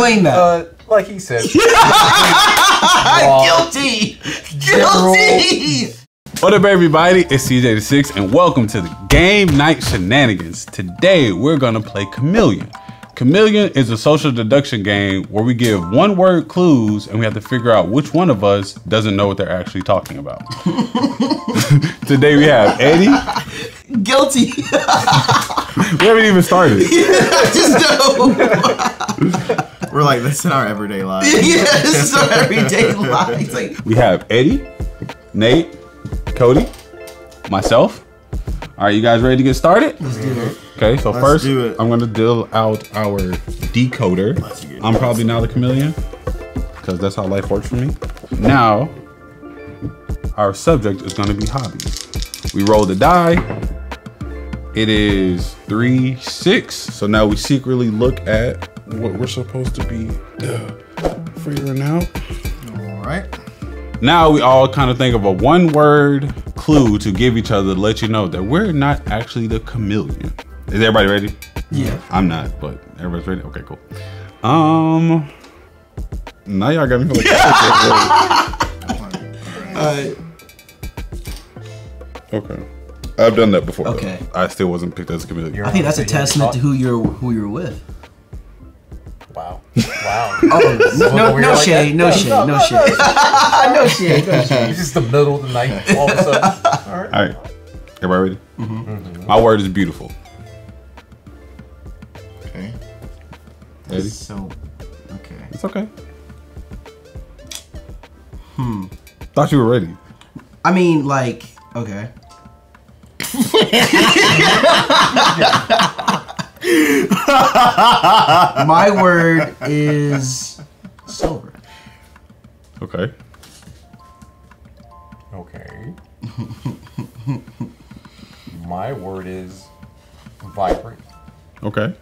Explain that. Uh, like he said. Guilty. Guilty. What up, everybody? It's CJ the Six, and welcome to the Game Night Shenanigans. Today, we're gonna play Chameleon. Chameleon is a social deduction game where we give one word clues and we have to figure out which one of us doesn't know what they're actually talking about. Today, we have Eddie. Guilty. We haven't even started. Yeah, Just no. We're like, this in our everyday life. yeah, this is our everyday life. Like, We have Eddie, Nate, Cody, myself. All right, you guys ready to get started? let's do it. Okay, so Let's first. I'm gonna deal out our decoder. Let's get it. I'm probably now the chameleon because that's how life works for me. Now, our subject is gonna be hobbies. We roll the die. It is three six. So now we secretly look at what we're supposed to be uh, figuring out. All right. Now we all kind of think of a one word clue to give each other to let you know that we're not actually the chameleon. Is everybody ready? Yeah. I'm not, but everybody's ready. Okay, cool. Um, now y'all got me feel like. Okay, I've done that before. though. Okay. I still wasn't picked as a chameleon. I think that's a testament to who you're who you're with. Wow. Wow. Oh, no, no, weird no like shade, that? no shade, no shade, no shade, no shade. It's just the middle of the night all of a sudden. All right. All right, everybody ready? Mm-hmm. My word is beautiful. Okay. Eddie, So, okay. it's okay. Hmm. Thought you were ready. I mean, like, okay. My word is silver. Okay. Okay. My word is vibrant. Okay.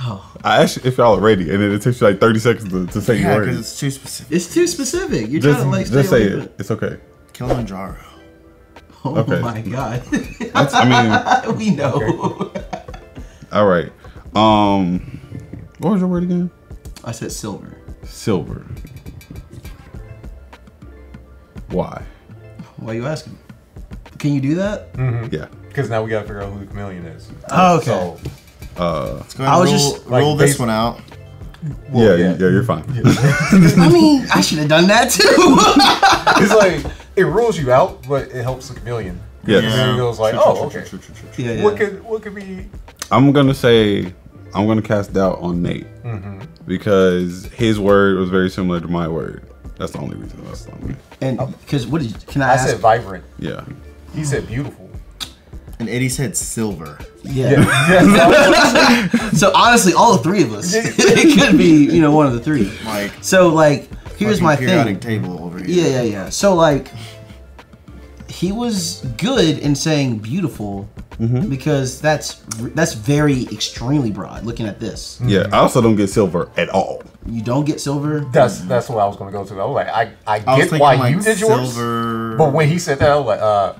Oh, I asked if y'all are ready, and then it takes you like 30 seconds to, to say your Yeah, word. because it's too specific. it's too specific. You're Just, trying to like just say away from it. It's okay. Kilimanjaro. Oh Okay. my god. That's, I mean, we know. all right. Um, what was your word again? I said silver. Silver. Why? Why are you asking? Can you do that? Yeah. Because now we gotta figure out who the chameleon is. Oh, okay. So, Uh, Let's go ahead I was and roll, just, like, roll this base- one out. yeah, yeah. yeah, you're fine. I mean, I should have done that too. it's like it rules you out, but it helps the chameleon. Yes. And then it goes like, True, oh, true, okay. true, true, true, true. yeah, yeah. What could what could be? I'm gonna say I'm gonna cast doubt on Nate mm-hmm. because his word was very similar to my word. That's the only reason. That's the only. and oh. because what did you, can I, I ask? said vibrant. Yeah. He said beautiful. And Eddie said silver. yeah. Yeah. So honestly, all the three of us, it could be you know one of the three. Like, So like, here's my thing. table over here. Yeah, yeah, yeah. So like, he was good in saying beautiful because that's that's very extremely broad. Looking at this, Yeah. I also don't get silver at all. you don't get silver. that's that's what I was gonna go to. I was like, I I I get thinking why like you did yours, silver. but when he said that, I was like, uh,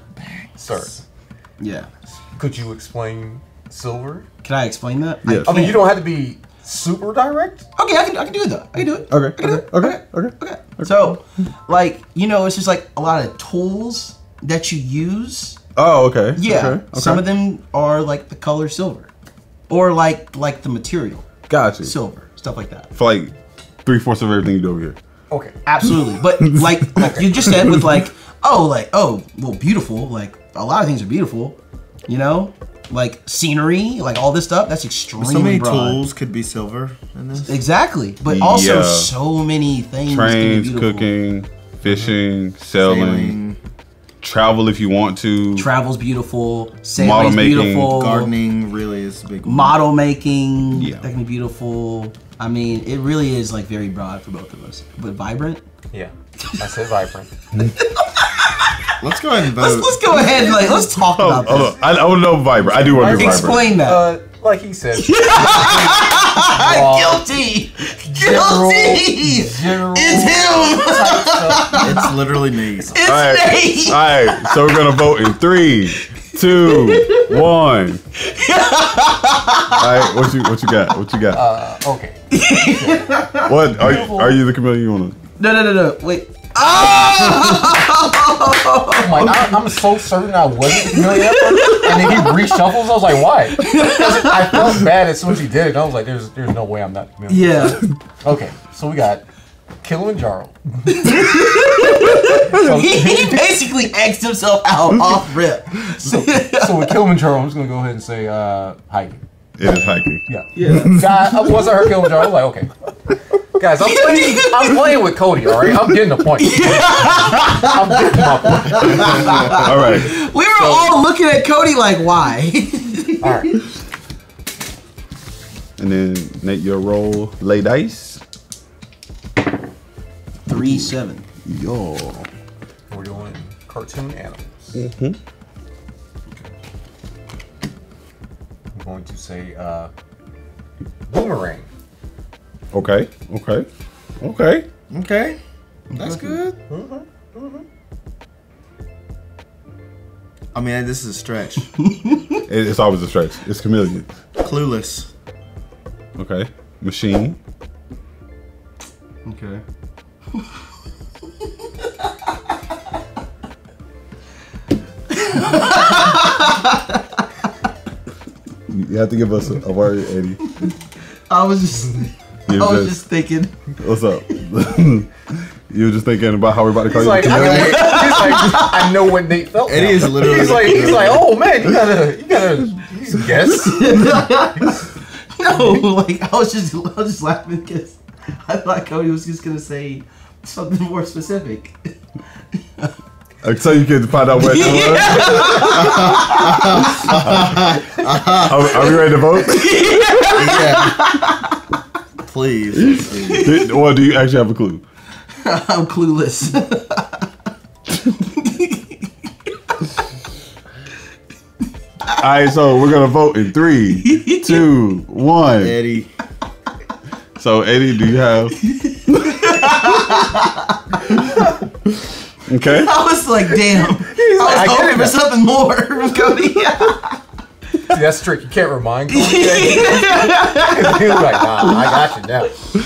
sir, Yeah. could you explain silver? Can I explain that? Yes. I mean, you don't have to be super direct. Okay, I can I can do it though. I can do it. Okay. Okay. Okay. Okay. Okay. So, like, you know, it's just like a lot of tools that you use. Oh, okay. Yeah. Okay. okay. Some of them are like the color silver, or like like the material Got you. silver, stuff like that. For like three fourths of everything you do over here. Okay. Absolutely. But like like you just said with like oh like oh well beautiful like a lot of things are beautiful, you know like scenery like all this stuff that's extremely so many broad. tools could be silver in this. Exactly, but also Yeah. so many things. can be Trains, cooking, fishing, sailing, Sailing, travel if you want to. Travel's beautiful. Model Sailing's making, beautiful. gardening really is a big one. model making Yeah. that can be beautiful i mean it really is like very broad for both of us but vibrant Yeah. I said vibrant. Let's go ahead and let's, vote. let's go ahead and like let's talk Oh, about hold this on. I, I want to know vibrant. I do want to do vibrant. explain that Uh, like he said, guilty guilty general it's him. It's literally me. it's All right. Nate. All right. So we're gonna vote in three, two, one. All right. what you what you got? What you got? Uh, okay. what are you, are you the chameleon you wanna? No, no, no, no. Wait. I'm like, I, I'm so certain I wasn't familiar at first, and then he reshuffles. I was like, why? I felt bad as soon as he did it. I was like, there's there's no way I'm not familiar. Yeah. Okay, so we got Kilimanjaro. he, he basically X'd himself out off rip. So, so with Kilimanjaro, I'm just gonna go ahead and say uh, hiking. It is hiking. Yeah. Yeah. God, I- once I heard Kilimanjaro, I was like, okay. Guys, I'm playing, I'm playing with Cody, all right? I'm getting the point. I'm getting my point. All right. We were all looking at Cody like, why? All right. And then Nate, your roll, lay dice. Three seven. Yo. We're doing cartoon animals. Mm-hmm. I'm going to say uh, boomerang. Okay. Okay. Okay. Okay. That's good. Mhm. Mhm. I mean, this is a stretch. It's always a stretch. It's chameleon. Clueless. Okay. Machine. Okay. You have to give us a, a word, Eddie. I was just, You I was just, just thinking. what's up? you were just thinking about how we're about to call He's you like, the I know, he's like, I know what Nate felt. Eddie now. is literally He's like, he's like, oh man, you gotta, you gotta, he's guess. No, like I was just, I was just laughing because I thought Cody was just gonna say something more specific. Uh, So you can find out where. what. are, are we ready to vote? Yeah. Please. let's see. Do- or do you actually have a clue? I'm clueless. All right, so we're gonna vote in three, two, one. Eddie. So Eddie, do you have? okay. I was like, damn. I was I hoping for something more from Cody. See, that's trick. You can't remind Cody. he was like, nah, I got you now.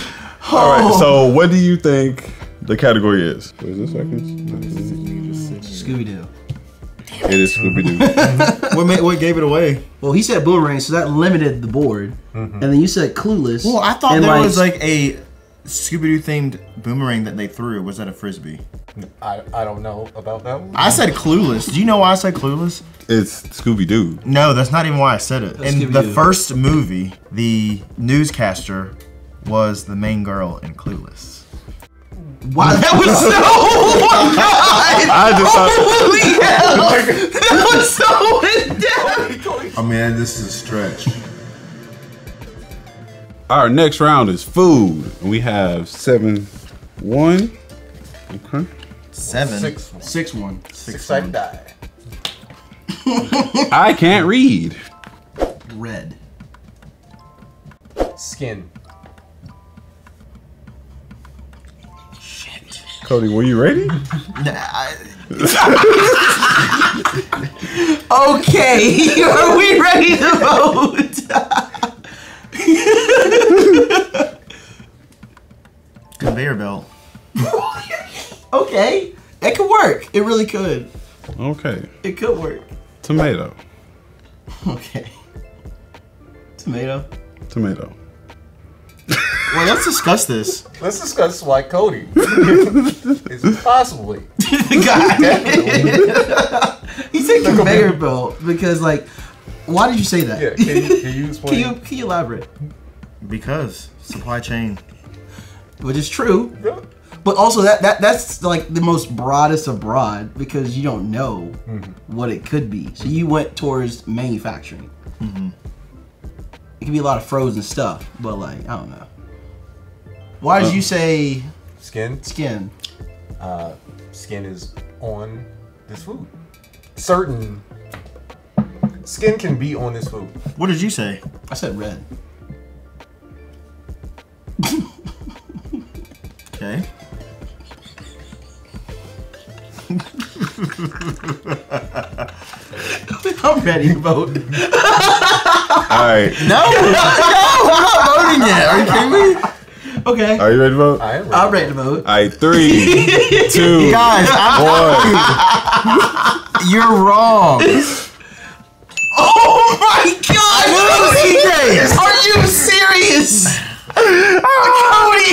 All right. So what do you think the category is? What is this seconds? Scooby Doo. It is Scooby Doo. What, made, what gave it away? Well, he said boomerang, so that limited the board. Mm-hmm. And then you said clueless. Well, I thought and there was like a Scooby Doo themed boomerang that they threw. Was that a frisbee? I, I don't know about that one. I said clueless. Do you know why I said clueless? it's Scooby Doo. No, that's not even why I said it. That's In the first movie, the newscaster was the main girl in Clueless. wow, that was so. Oh my god! I just thought. Holy hell! That was so in depth. I mean, this is a stretch. Our next round is food. We have seven, one. Okay. Seven. Six, one. Six one. six sided die. I can't read. Red. Skin. Cody, were you ready? Nah, I- Okay, are we ready to vote? Okay, it could work. It really could. Okay. It could work. Tomato. Okay. Tomato. Tomato. Well, let's discuss this. Let's discuss why Cody is possibly. the guy. he said conveyor belt because, like, why did you say that? Yeah, can you, can you explain? Can you can you elaborate? Because supply chain. Which is true, Yeah. But also that that that's like the most broadest of broad because you don't know mm-hmm. what it could be. So you went towards manufacturing. Mm-hmm. It could be a lot of frozen stuff, but like I don't know. Why did um, you say Skin. skin? Uh, skin is on this food. Certain skin can be on this food. What did you say? I said red. Okay. I'm ready to vote. All right. No, no, I'm not voting yet. Are you kidding me? Okay. Are you ready to vote? I am. I'm ready to vote. All right. Three, two, Guys, I'm, one. you're wrong. Oh my god! CJ. Are you serious? Cody,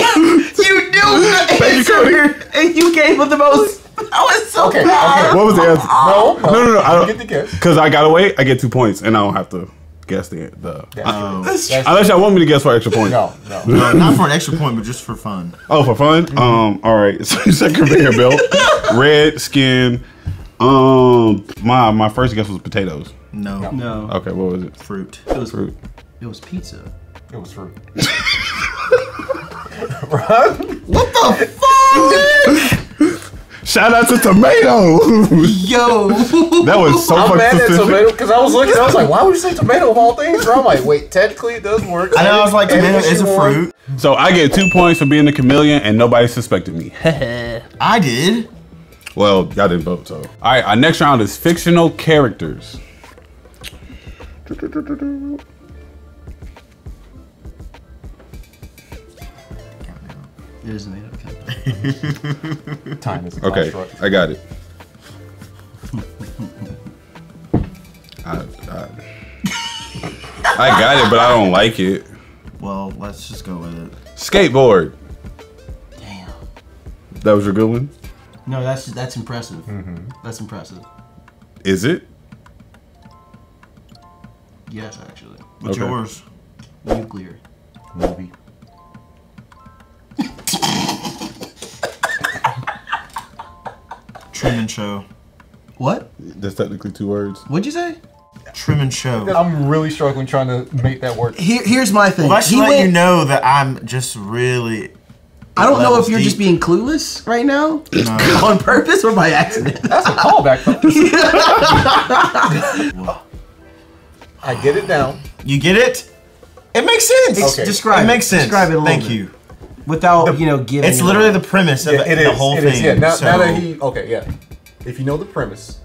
you knew the Thank Cody. and you gave him the most. That was so Okay, okay. What was the answer? No, no, No, no, no. I don't. get the guess. Because I got away, I get two points, and I don't have to guess the the. Yeah. That's That's- Unless y'all want me to guess for extra point. no, no. No, not for an extra point, but just for fun. Oh, for fun. Um. All right. So you said conveyor belt, red skin. Um. My my first guess was potatoes. No, No, Okay. What was it? fruit. it was Fruit. it was pizza. It was fruit. What the fuck? Shout out to tomato. Yo, that was so I'm fucking mad at tomato because I was looking. I was like, why would you say tomato of all things? Bro, I'm like, wait, technically it does work. I know. I was like, And tomato is a fruit. So I get two points for being the chameleon, and nobody suspected me. I did. Well, y'all didn't vote, so. All right, our next round is fictional characters. it is made up. Okay. Time is Okay, construct. I got it. I, I, I got it, but I don't like it. Well, let's just go with it. Skateboard. Damn. That was your good one? No, that's that's impressive. Mm-hmm. That's impressive. Is it? Yes, actually. What's Okay. yours? Nuclear. Movie. Truman Show. What? That's technically two words. What'd you say? Truman Show. I'm really struggling trying to make that work. Here, here's my thing. Well, I should He let went- you know that I'm just really. I don't know if you're just being clueless right now, No. on purpose or by accident. That's a callback. I get it now. You get it? It makes sense. Okay. Describe It makes sense. Describe it a little Thank bit. you. Without you know giving. It's literally away. the premise of Yeah, the, it the is, whole it thing. is, Yeah, now, so, now that he okay, yeah. If you know the premise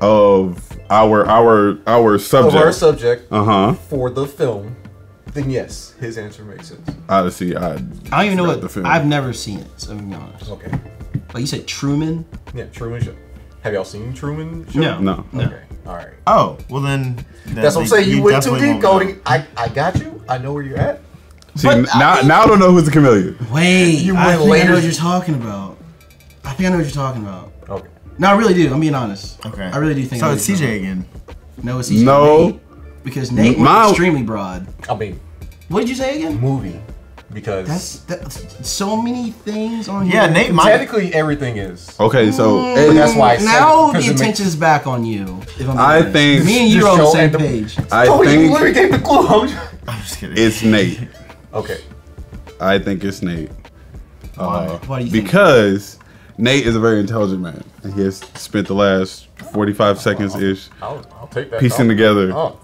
Of our our our of subject. our subject uh huh. for the film, then yes, his answer makes sense. Odyssey. I. I don't even know what the film. I've never seen it. So I'm gonna honest. Okay. But you said Truman. Yeah, Truman Show. Have y'all seen Truman Show? No. No. No. Okay. All right. Oh, well then. That's what I'm saying. You, went too deep, Cody. I, I got you. I know where you're at. See, But n- I now mean- now I don't know who's the chameleon. Wait, You I went think I later. know what you're talking about. I think I know what you're talking about. Okay. No, I really do. I'm being honest. Okay. I really do think. So know it's what you're CJ again. No, it's CJ. No. Nate, because Nate went My- extremely broad. I mean, What did you say again? movie. Because That's that's so many things on here. Yeah, Nate might. technically everything is. Okay, so Mm, But that's why I said now the it makes- attention's back on you. If I'm being I honest. think- me and you are on the same and the- page. I Oh, you think literally gave the clue. I'm- I'm just kidding. it's Nate. Okay. I think it's Nate. Uh, Why do you think because Nate is a very intelligent man, and he has spent the last forty-five seconds ish I'll, I'll take that. piecing together. Oh.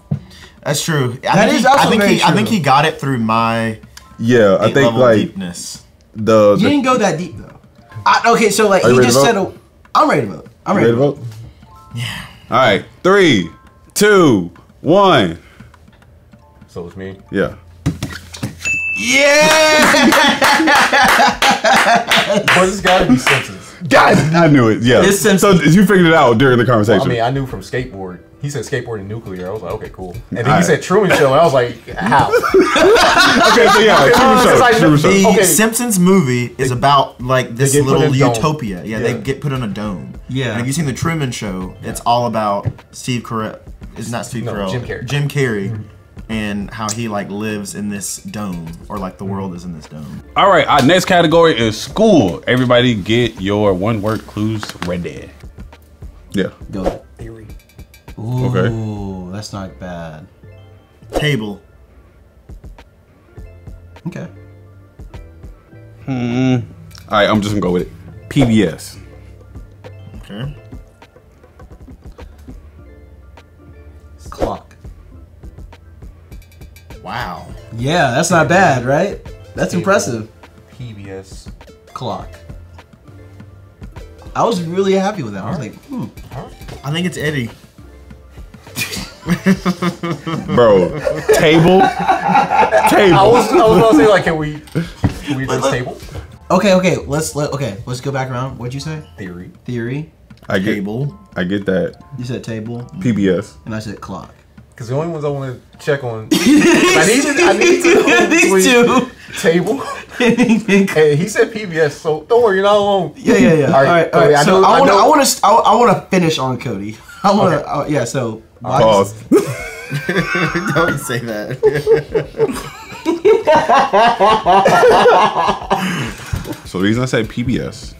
That's true. I That think is he, also I think very he, I think he got it through my Yeah, I think level like deepness. the, You didn't go that deep though. I, okay, so like he just said, a, "I'm ready to vote. I'm ready ready, to vote. Yeah. All right, three, two, one. So it's me. Yeah. Yeah. But it's gotta be Simpsons. God, I knew it. Yeah. It's so you figured it out during the Well, conversation. I mean, I knew from skateboard. He said skateboard and nuclear. I was like, okay, cool. And then Alright. he said Truman Show, and I was like, how? okay, so yeah, Okay, Truman no, Show, because I Truman knew- Show. The Okay. Simpsons movie is about like this little in a dome. utopia. Yeah, they get put in a dome. Yeah. And if you've seen the Truman Show, it's all about Steve Carell. It's not Steve No, Carell. Jim Carrey. Jim Carrey. Mm-hmm. And how he like lives in this dome, or like the world is in this dome. All right, our next category is school. Everybody get your one word clues ready. Yeah. Go. Theory. Ooh, Okay. that's not bad. Table. Okay. Hmm. All right, I'm just gonna go with it. PBS. Okay. Wow. Yeah, that's not bad, right? That's impressive. PBS. Clock. I was really happy with that. I was like, hmm. I think it's Eddie. Bro, table, I table. was, I was gonna say like, can we, can we address table Okay, okay, let's let okay, let's go back around. What'd you say? theory? Theory. I get, Cable. I get that. You said table, PBS. and I said clock. Because the only ones I want to check on, I need to, I need to know These two. table. Hey, he said PBS, so don't worry, you're not alone. yeah, yeah. yeah. All right, all Cody, So know- I I want to, I want to, I want to finish on Cody. I want to, uh, yeah. So why- Pause. Don't say that. So the reason I say PBS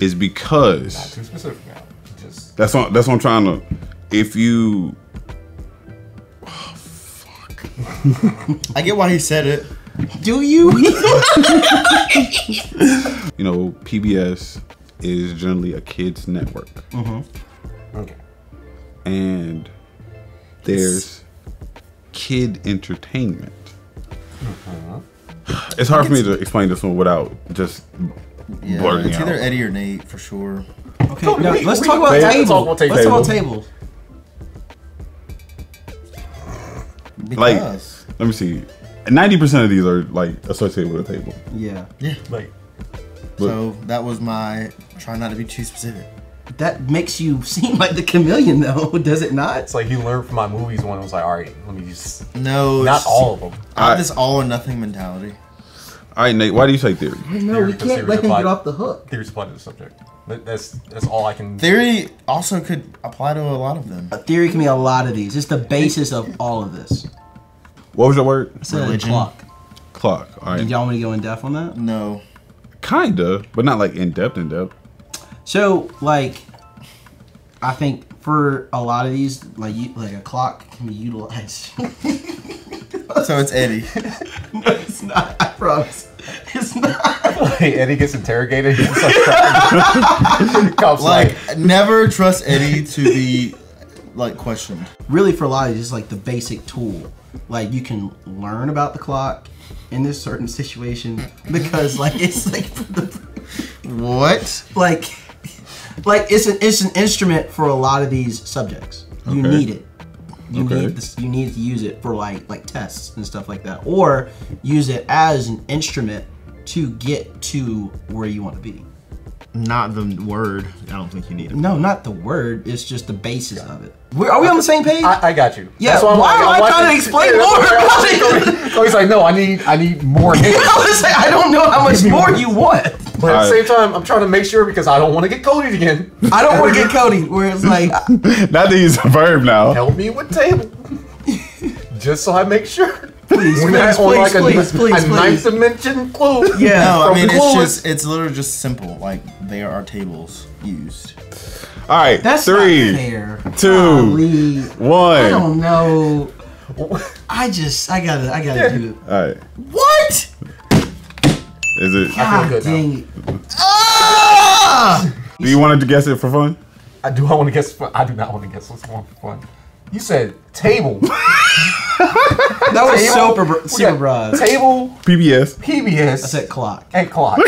is because Too specific now. Just that's what that's what I'm trying to. If you I get why he said it. Do you? you know PBS is generally a kids network, mm-hmm. okay. and there's kid entertainment. Mm-hmm. It's hard for me to explain this one without just Yeah, blurting it's either. Eddie or Nate for sure. okay, no, we- let's we- talk about let's table. talk about table. Let's talk about table. Because Let me see. Ninety percent of these are like associated with a table. Yeah, yeah. Like, So that was my try not to be too specific. that makes you seem like the chameleon, though, does it not? it's like you learned from my movies when I was like, all right, let me just No, not all of them. I have this all or nothing mentality. All right, Nate. Why do you say theory? No, we can't let him get off the hook. Theories apply to the subject. That's that's all I can. Theory also could apply to a lot of them. A theory can be a lot of these. It's the basis of all of this. What was your word? It's a Religion. clock. Clock. All Did y'all want me to go in depth on that? No. Kinda, but not like in depth. In depth. So, like, I think for a lot of these, like, you, like a clock can be utilized. So it's Eddie. no, it's not. I promise. It's not. Hey, Eddie gets interrogated. He starts crying. Cops like, Like, never trust Eddie to be like questioned. Really, for a lot of these, it's like the basic tool. Like, you can learn about the clock in this certain situation because, like, it's like the What? like like it's an it's an instrument for a lot of these subjects. You Okay. need it. You Okay. need this. You need to use it for like like tests and stuff like that, or use it as an instrument to get to where you want to be. Not the word. I don't think you need it. No, not the word. It's just the basis of it. We're, are we on the same page? I, I got you. Yeah, That's why I'm why am I'm I trying to explain that's more I'm about it? So he's like, no, I need, I need more hints. I was saying, I don't know how much more you want. But at the same time, I'm trying to make sure because I don't want to get coded again. I don't want to get Cody. Where it's like, Not that he's a verb now. Help me with table. Just so I make sure. Please, We're please, not on please, a, please, please, a ninth please. dimension clue. Yeah. No, I mean it's clue just it's literally just simple. Like there are tables used. All right, That's three, not fair. two, Golly. I don't know. I just, I gotta, I gotta do it. All right, What? is it? I feel God good now. dang it. Ah! Do you want to guess it for fun? I do. I want to guess. fun- I do not want to guess what's more fun. You said table. That was Table? super, br- super got broad. Table, PBS. PBS, I said clock. and clock.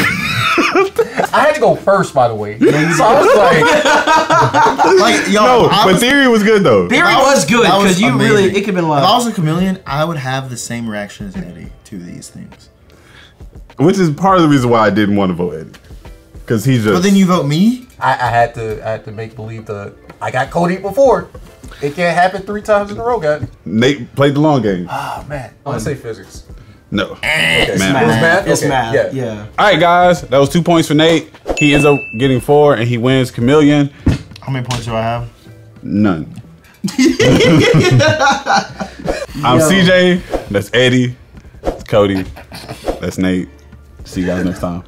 I had to go first, by the way. So I was like, Like yo, No, I but was, theory was good though. Theory that was good because you really, it could have been If I was a chameleon, I would have the same reaction as Eddie to these things. Which is part of the reason why I didn't want to vote Eddie. Because he's just. But then you vote me. I, I had to. I had to make believe that I got Cody before. It can't happen three times in a row, guys. Nate played the long game. Oh man, I'm gonna say physics. No. Okay. Math. It was math. math. It's Okay, math. Yeah. Yeah. All right, guys, that was two points for Nate. He ends up getting four, and he wins Chameleon. How many points do I have? None. I'm Yo. CJ. That's Eddie. That's Cody. That's Nate. See you guys next time.